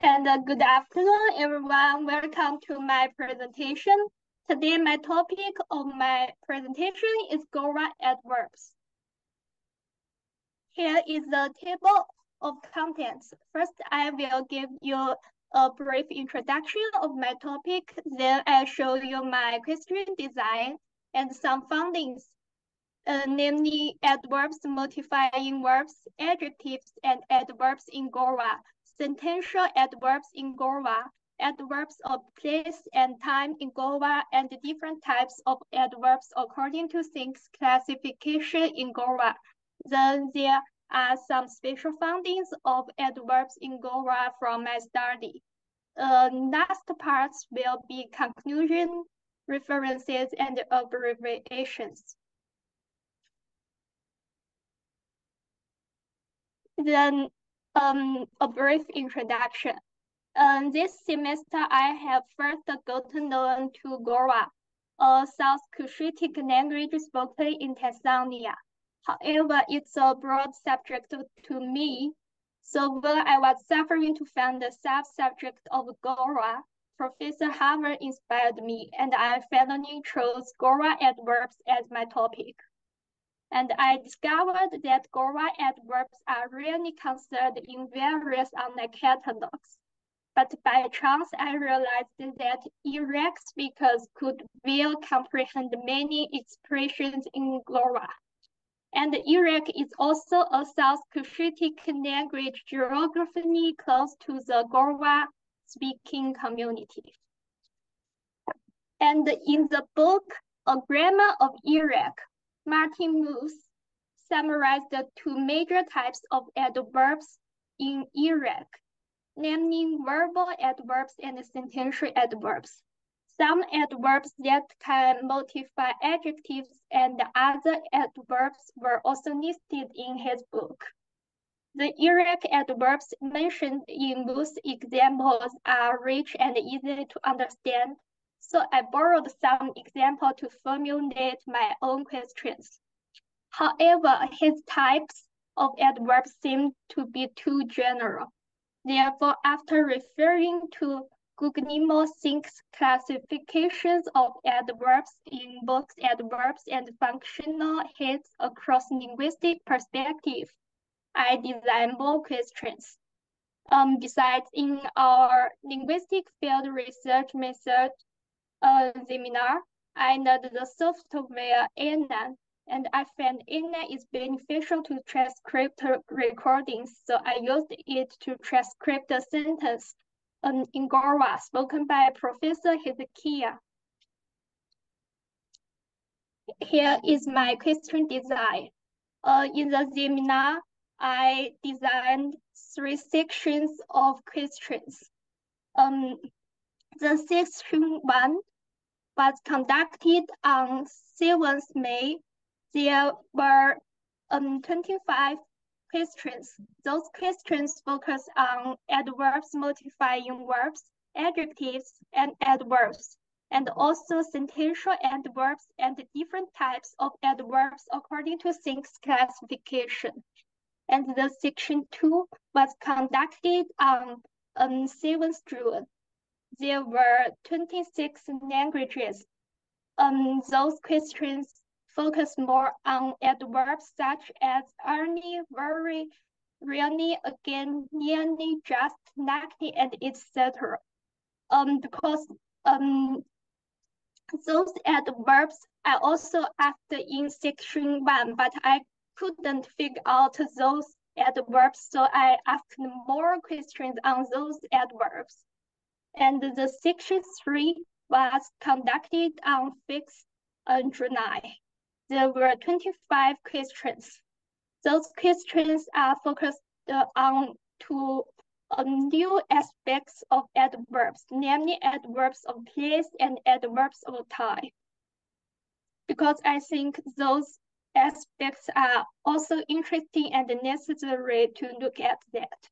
And uh, good afternoon, everyone. Welcome to my presentation. Today, my topic of my presentation is Gorwaa adverbs. Here is the table of contents. First, I will give you a brief introduction of my topic. Then I'll show you my question design and some findings, uh, namely adverbs, modifying verbs, adjectives, and adverbs in Gorwaa sentential adverbs in Gorwaa, adverbs of place and time in Gorwaa, and different types of adverbs according to things classification in Gorwaa. Then there are some special findings of adverbs in Gorwaa from my study. Uh, last parts will be conclusion, references, and abbreviations. Then um, a brief introduction. Um, this semester, I have first gotten known to Gorwaa, a South Cushitic language spoken in Tanzania. However, it's a broad subject to me. So when I was suffering to find the sub-subject of Gorwaa, Professor Harvey inspired me, and I finally chose Gorwaa adverbs as my topic and I discovered that Gorwaa adverbs are rarely considered in various online catalogs. But by chance, I realized that Iraqw speakers could well comprehend many expressions in Gorwaa. And Iraqw is also a South Cushitic language geographically close to the Gorwaa speaking community. And in the book, A Grammar of Iraqw, Maarten Mous summarized the two major types of adverbs in Iraqw, namely verbal adverbs and sentential adverbs. Some adverbs that can modify adjectives and other adverbs were also listed in his book. The Iraqw adverbs mentioned in Mous's examples are rich and easy to understand, so I borrowed some example to formulate my own questions. However, his types of adverbs seem to be too general. Therefore, after referring to Guglielmo Cinque's classifications of adverbs in both adverbs and functional heads across linguistic perspective, I designed more questions. Um, besides, in our linguistic field research method seminar, I know the software ELAN, and I found ELAN is beneficial to transcript recordings, so I used it to transcript a sentence um, in Gorwaa spoken by Professor Hezekiah. Here is my question design. Uh, in the seminar, I designed three sections of questions. Um, the section one was conducted on 7th May. There were um, 25 questions. Those questions focus on adverbs modifying verbs, adjectives, and adverbs, and also sentential adverbs and different types of adverbs according to Cinque's classification. And the section two was conducted on um, 7th June there were 26 languages. Um, those questions focus more on adverbs such as only, very, really, again, nearly, just, likely, and etc. Um, because um, those adverbs I also asked in section one, but I couldn't figure out those adverbs, so I asked more questions on those adverbs and the section three was conducted on 6th July. There were 25 questions. Those questions are focused on two um, new aspects of adverbs, namely adverbs of place and adverbs of time. Because I think those aspects are also interesting and necessary to look at that.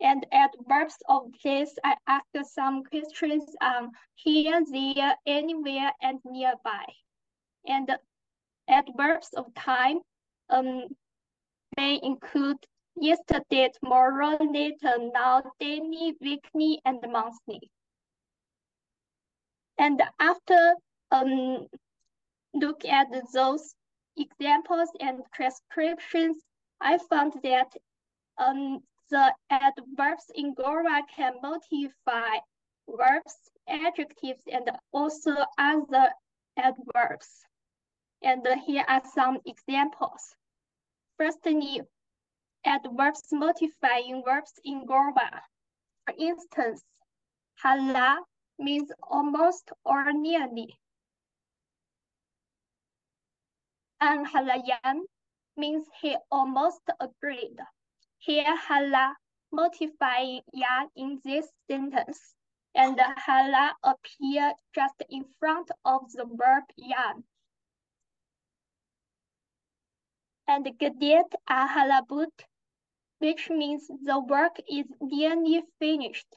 And adverbs of place, I asked some questions on here, there, anywhere, and nearby. And adverbs of time um, may include yesterday, tomorrow, later, now, daily, weekly, and monthly. And after um, look at those examples and transcriptions, I found that um, the adverbs in Gorwaa can modify verbs, adjectives, and also other adverbs. And here are some examples. Firstly, adverbs modifying verbs in Gorwaa. For instance, hala means almost or nearly. And halayan means he almost agreed. Here hala modifying ya in this sentence. And hala appear just in front of the verb yan. And gedet ahalabut which means the work is nearly finished.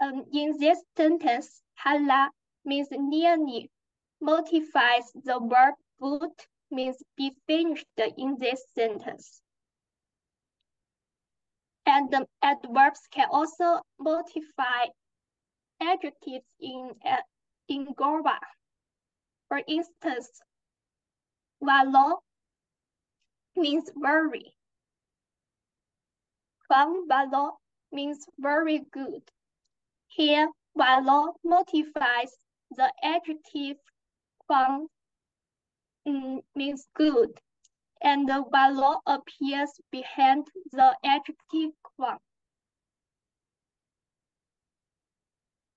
Um, in this sentence, hala means nearly, modifies the verb would means be finished in this sentence. And the adverbs can also modify adjectives in, uh, in Gorwaa. For instance, valo means very. Kwang valo means very good. Here, valo modifies the adjective kwang mm, means good, and the valo appears behind the adjective kwang.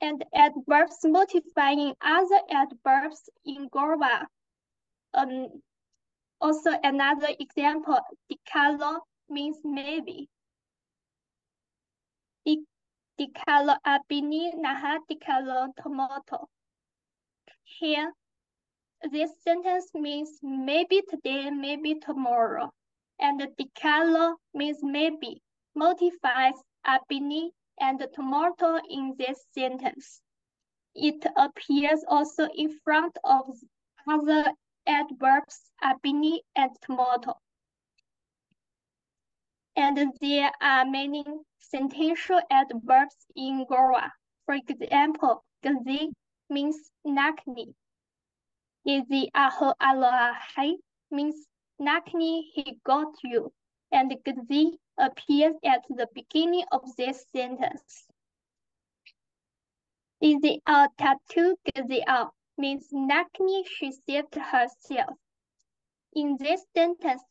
And adverbs modifying other adverbs in Gorwaa. Um, also another example, dikalo means maybe. Dikalo abini naha dikalo tomato. Here, this sentence means maybe today, maybe tomorrow. And dikalo means maybe, modifies abini and tomato in this sentence. It appears also in front of other adverbs abini and tomato. And there are many sentential adverbs in Gorwaa. For example, gazi means nakni. Gazi aho alohai means nakni he got you. And gazi appears at the beginning of this sentence. Gazi al tattoo gazi al means nakni she saved herself. In this sentence,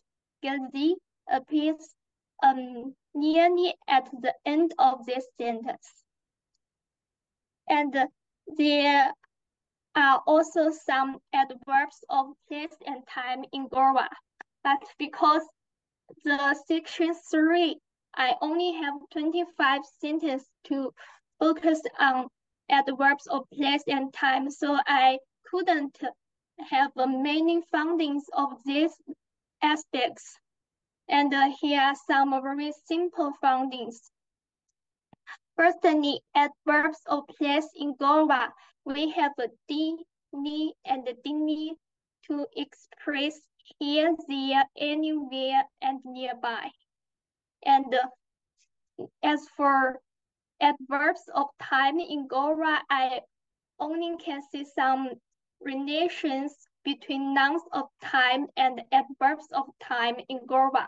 gazi appears um, nearly at the end of this sentence. And there are also some adverbs of place and time in Gorwaa, but because the section three, I only have 25 sentences to focus on adverbs of place and time, so I couldn't have many findings of these aspects. And uh, here are some very simple findings. Firstly, adverbs of place in Gorwaa, we have a di, ni, and dini to express here, there, anywhere, and nearby. And uh, as for adverbs of time in Gorwaa, I only can see some relations between nouns of time and adverbs of time in Gorwaa.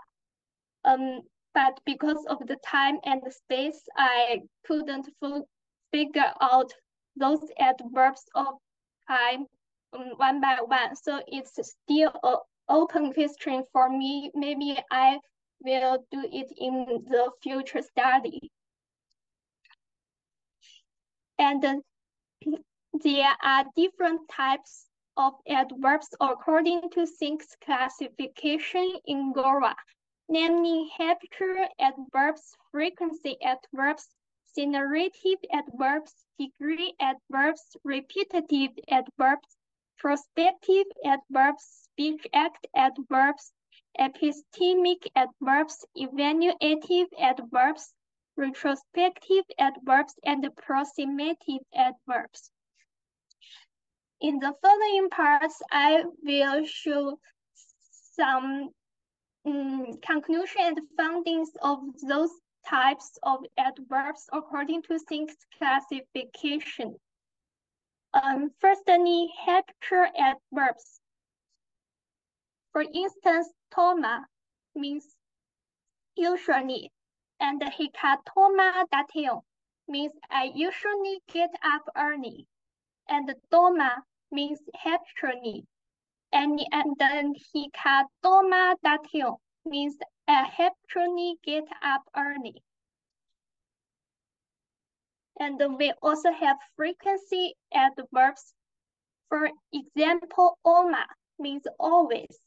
Um, but because of the time and the space, I couldn't figure out those adverbs of time um, one by one. So it's still an open question for me. Maybe I will do it in the future study. And there are different types of adverbs according to Cinque's classification in Gorwaa namely habitual adverbs, frequency adverbs, celerative adverbs, degree adverbs, repetitive adverbs, prospective adverbs, speech act adverbs, epistemic adverbs, evaluative adverbs, retrospective adverbs, and approximative adverbs. In the following parts, I will show some um, conclusion and findings of those types of adverbs according to Cinque's classification. Um, firstly, habitual adverbs. For instance, toma means usually, and hikatoma dateo means I usually get up early, and doma means habitually, and, and then hikatoma dateo means I habitually get up early. And we also have frequency adverbs. For example, oma means always.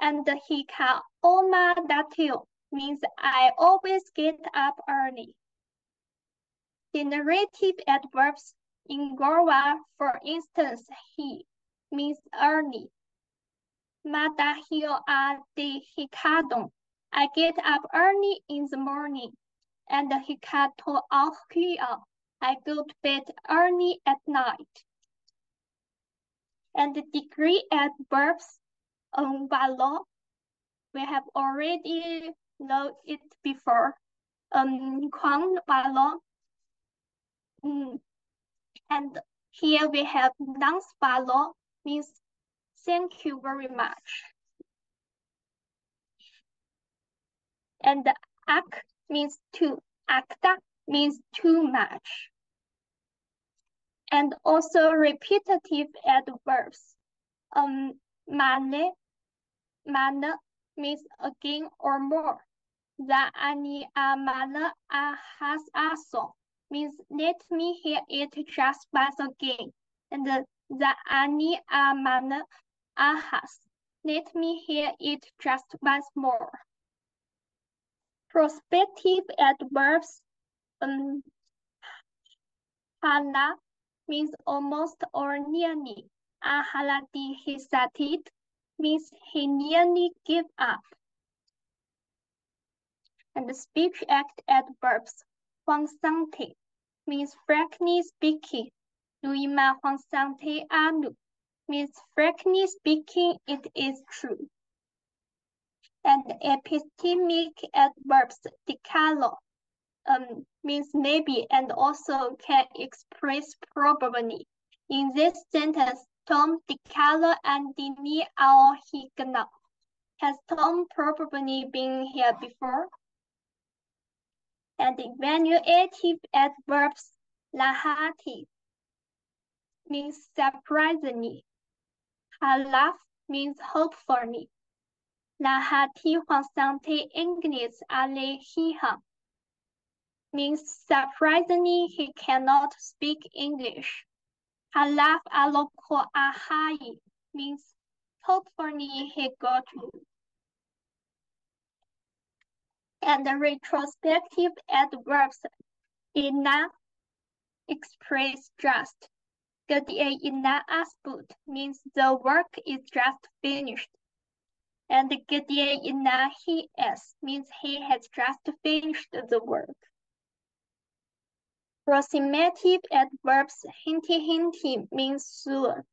And hika oma datio means I always get up early. The narrative adverbs in Gorwaa, for instance, he means early. Madahio a de hikadon. I get up early in the morning. And hikato al I go to bed early at night. And the degree adverbs um, valor, we have already know it before. Um, Kwang valor. Mm. And here we have Nance valor means thank you very much. And ak means too. Akta means too much and also repetitive adverbs. Um, mane, mane means again or more. The ani amana ahas aso means let me hear it just once again. And the, the ani amana ahas, let me hear it just once more. Prospective adverbs, um, hala, means almost or nearly. Ahalati hisatit means he nearly gave up. And the speech act adverbs Huangsante means frankly speaking. Luima Huangsante anu means frankly speaking, it is true. And epistemic adverbs decalo um, means maybe and also can express probably. In this sentence, Tom DiCarlo and Dini are Higna. Has Tom probably been here before? And evaluative adverbs lahati means surprisingly. Halaf means hopefully. Lahati huasante English ale hiha means surprisingly he cannot speak English. Halaf aloko ahai means hopefully he got you. And the retrospective adverbs ina express just. Gadia ina asbut means the work is just finished. And Gadia ina he is means he has just finished the work. Proximative adverbs hinti hinti means soon.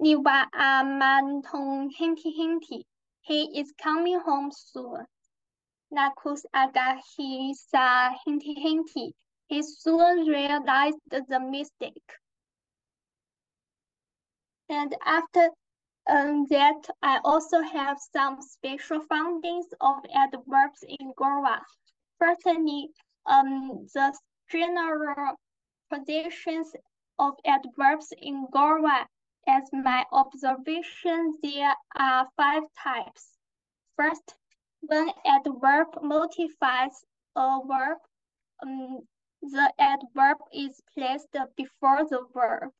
Niwa amantong hinti hinti. He is coming home soon. Nakus agahisa hinti hinti. He soon realized the mistake. And after um, that, I also have some special findings of adverbs in Gorwaa. Firstly, um, the general positions of adverbs in Gorwaa. As my observation, there are five types. First, when adverb modifies a verb, um, the adverb is placed before the verb.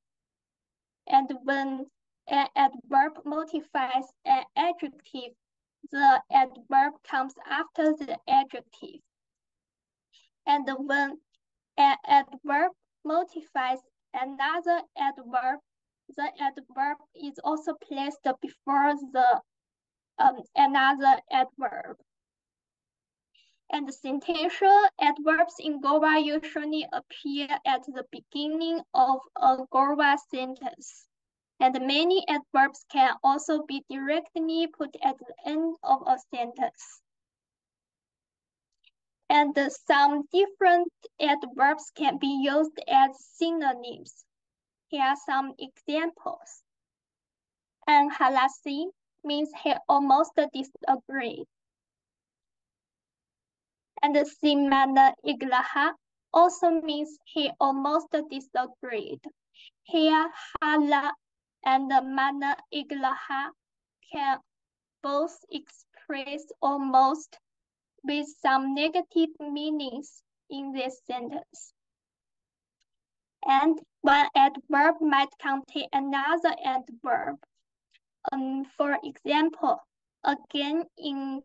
And when an adverb modifies an adjective, the adverb comes after the adjective. And when an adverb modifies another adverb, the adverb is also placed before the um, another adverb. And the sentential adverbs in Gorwaa usually appear at the beginning of a Gorwaa sentence. And many adverbs can also be directly put at the end of a sentence. And some different adverbs can be used as synonyms. Here are some examples. And halasi means he almost disagreed. And simana iglaha also means he almost disagreed. Here, hala and mana iglaha can both express almost with some negative meanings in this sentence. And one adverb might contain another adverb. Um, for example, again in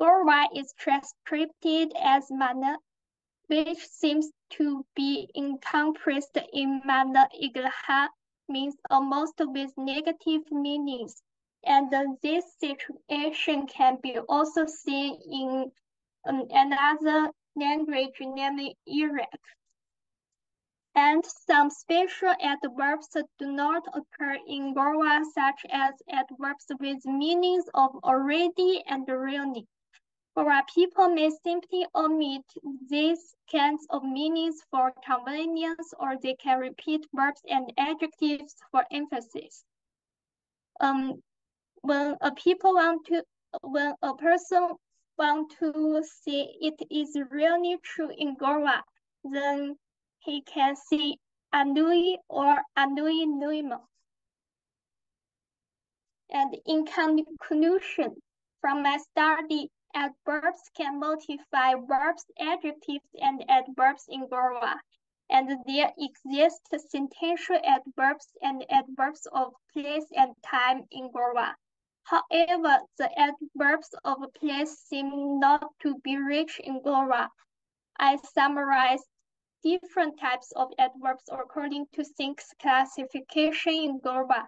Gorwaa is transcribed as mana, which seems to be encompassed in mana iglaha, means almost with negative meanings. And this situation can be also seen in um, another language, namely Iraqw. And some special adverbs do not occur in Gorwaa, such as adverbs with meanings of already and really. Gorwaa people may simply omit these kinds of meanings for convenience, or they can repeat verbs and adjectives for emphasis. Um, when a people want to, when a person want to see it is really true in Gorwaa, then he can see Anui or Anui Nuimo. And in conclusion, from my study, adverbs can modify verbs, adjectives, and adverbs in Gorwaa. And there exist sentential adverbs and adverbs of place and time in Gorwaa. However, the adverbs of place seem not to be rich in Gorwaa. I summarized different types of adverbs according to Cinque's classification in Gorwaa.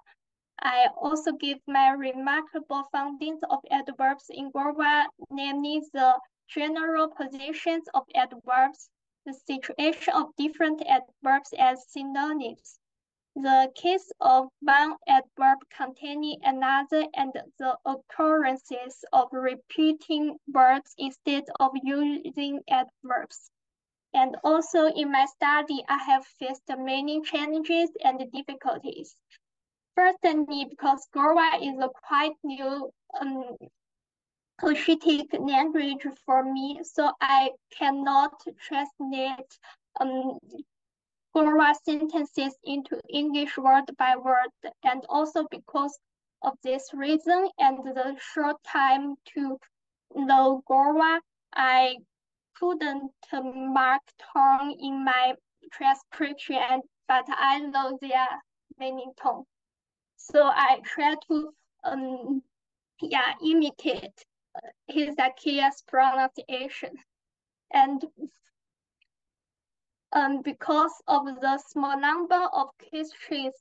I also give my remarkable findings of adverbs in Gorwaa, namely the general positions of adverbs, the situation of different adverbs as synonyms, the case of one adverb containing another and the occurrences of repeating words instead of using adverbs. And also in my study, I have faced many challenges and difficulties. Firstly, because Gorwaa is a quite new um, Cushitic language for me, so I cannot translate um, Gorwaa sentences into English word by word, and also because of this reason and the short time to know Gorwaa, I couldn't mark tone in my transcription, but I know there are many. So I try to um, yeah, imitate Hezekiah's pronunciation. And um, because of the small number of questions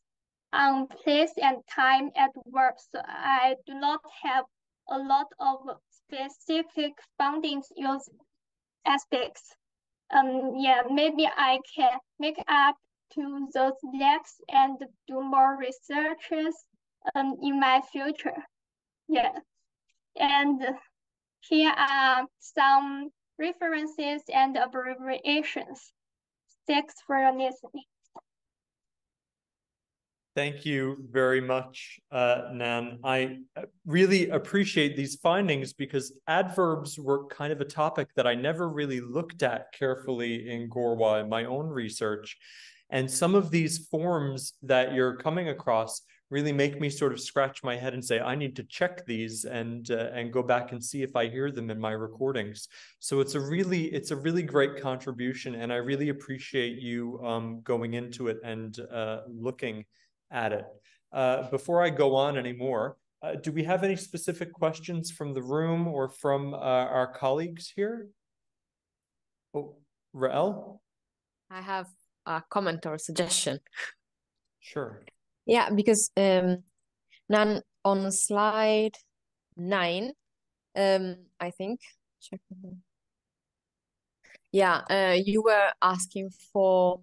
on place and time at work, so I do not have a lot of specific findings use aspects. Um, yeah, maybe I can make up to those lacks and do more researches um, in my future. Yeah, and here are some references and abbreviations. Thanks for your listening. Thank you very much, uh, Nan. I really appreciate these findings because adverbs were kind of a topic that I never really looked at carefully in Gorwaa in my own research. And some of these forms that you're coming across really make me sort of scratch my head and say I need to check these and uh, and go back and see if I hear them in my recordings. So it's a really it's a really great contribution, and I really appreciate you um, going into it and uh, looking at it. Uh, before I go on anymore, uh, do we have any specific questions from the room or from uh, our colleagues here? Oh, Rael? I have a comment or suggestion. Sure. Yeah, because um, now on slide nine, um, I think. Check. Yeah, uh, you were asking for.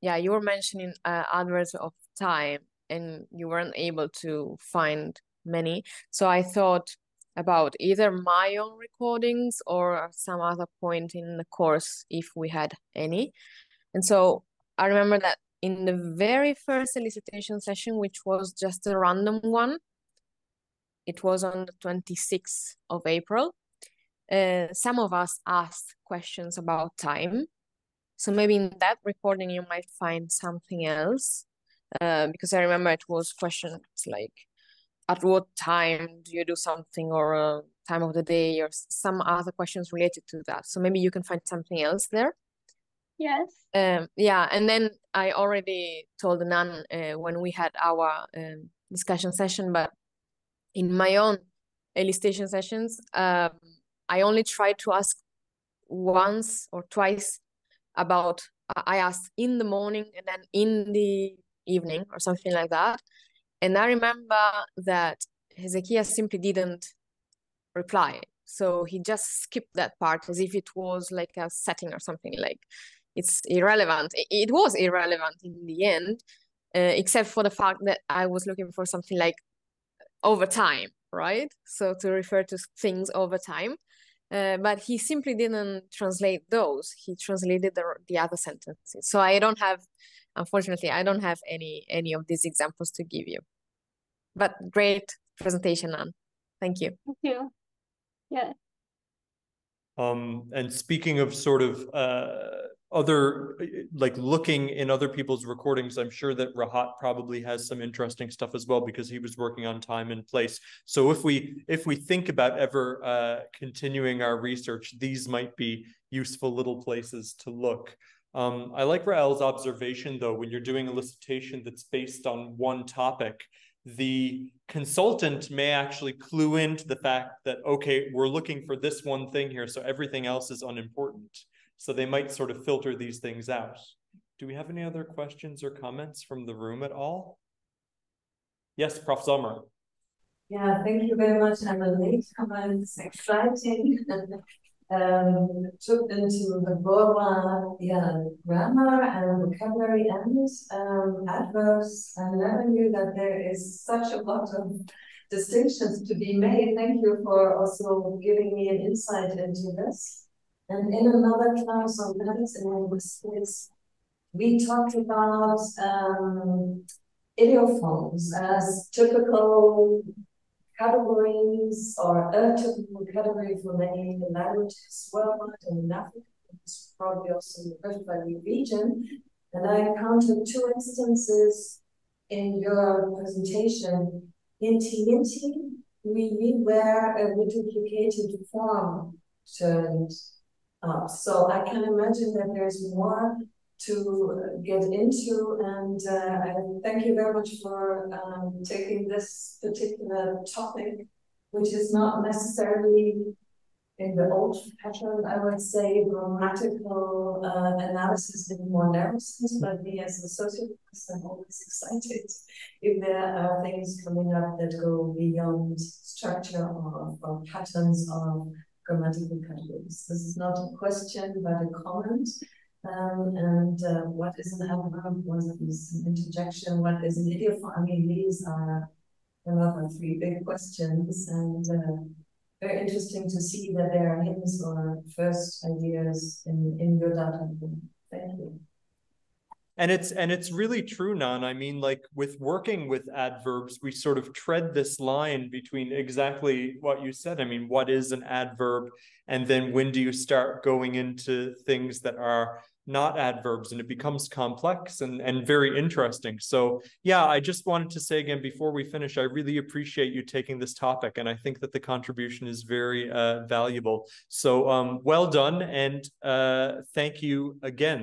Yeah, you were mentioning uh, adverbs of time and you weren't able to find many. So I thought about either my own recordings or some other point in the course if we had any. And so I remember that in the very first elicitation session, which was just a random one, it was on the 26th of April. Uh, some of us asked questions about time. So maybe in that recording, you might find something else. Uh, because I remember it was questions like, at what time do you do something or uh, time of the day or some other questions related to that. So maybe you can find something else there. Yes. Um, yeah, and then I already told Nan uh, when we had our um, discussion session, but in my own elicitation sessions, um, I only try to ask once or twice about. I asked in the morning and then in the evening or something like that. And I remember that Hezekiah simply didn't reply. So he just skipped that part as if it was like a setting or something like it's irrelevant. It, was irrelevant in the end, uh, except for the fact that I was looking for something like over time, right? So to refer to things over time. Uh, but he simply didn't translate those. He translated the, the other sentences. So I don't have, unfortunately, I don't have any any of these examples to give you. But great presentation, Nan. Thank you. Thank you. Yeah. Um, and speaking of sort of uh, other like looking in other people's recordings i'm sure that rahat probably has some interesting stuff as well because he was working on time and place so if we if we think about ever uh, continuing our research these might be useful little places to look um, i like rael's observation though when you're doing elicitation that's based on one topic the consultant may actually clue into the fact that okay we're looking for this one thing here so everything else is unimportant so they might sort of filter these things out. Do we have any other questions or comments from the room at all? Yes, Prof. Sommer. Yeah, thank you very much. I'm a late comment. It's exciting. um, took into the yeah, grammar and vocabulary and um, adverbs. I never knew that there is such a lot of distinctions to be made. Thank you for also giving me an insight into this. And in another class on medicine linguistics, we talked about um, ideophones as typical categories or typical category for many languages worldwide and in Africa. It's probably also in the Rift Valley region. And I counted two instances in your presentation. Inti Inti, we where a duplicated form turned uh, so I can imagine that there's more to get into, and uh, thank you very much for um, taking this particular topic, which is not necessarily in the old pattern, I would say, grammatical uh, analysis in more narrow sense, but me as a sociologist, I'm always excited if there are things coming up that go beyond structure or, or patterns of grammatical categories. This is not a question, but a comment. Um, and uh, what is an adverb? What is an interjection? What is an ideophone? I mean, these are another three big questions, and uh, very interesting to see that there are hints or first ideas in, in your data. Thank you and it's and it's really true nan i mean like with working with adverbs we sort of tread this line between exactly what you said i mean what is an adverb and then when do you start going into things that are not adverbs and it becomes complex and, and very interesting. So yeah i just wanted to say again before we finish i really appreciate you taking this topic and i think that the contribution is very uh, valuable. So um, well done and uh, thank you again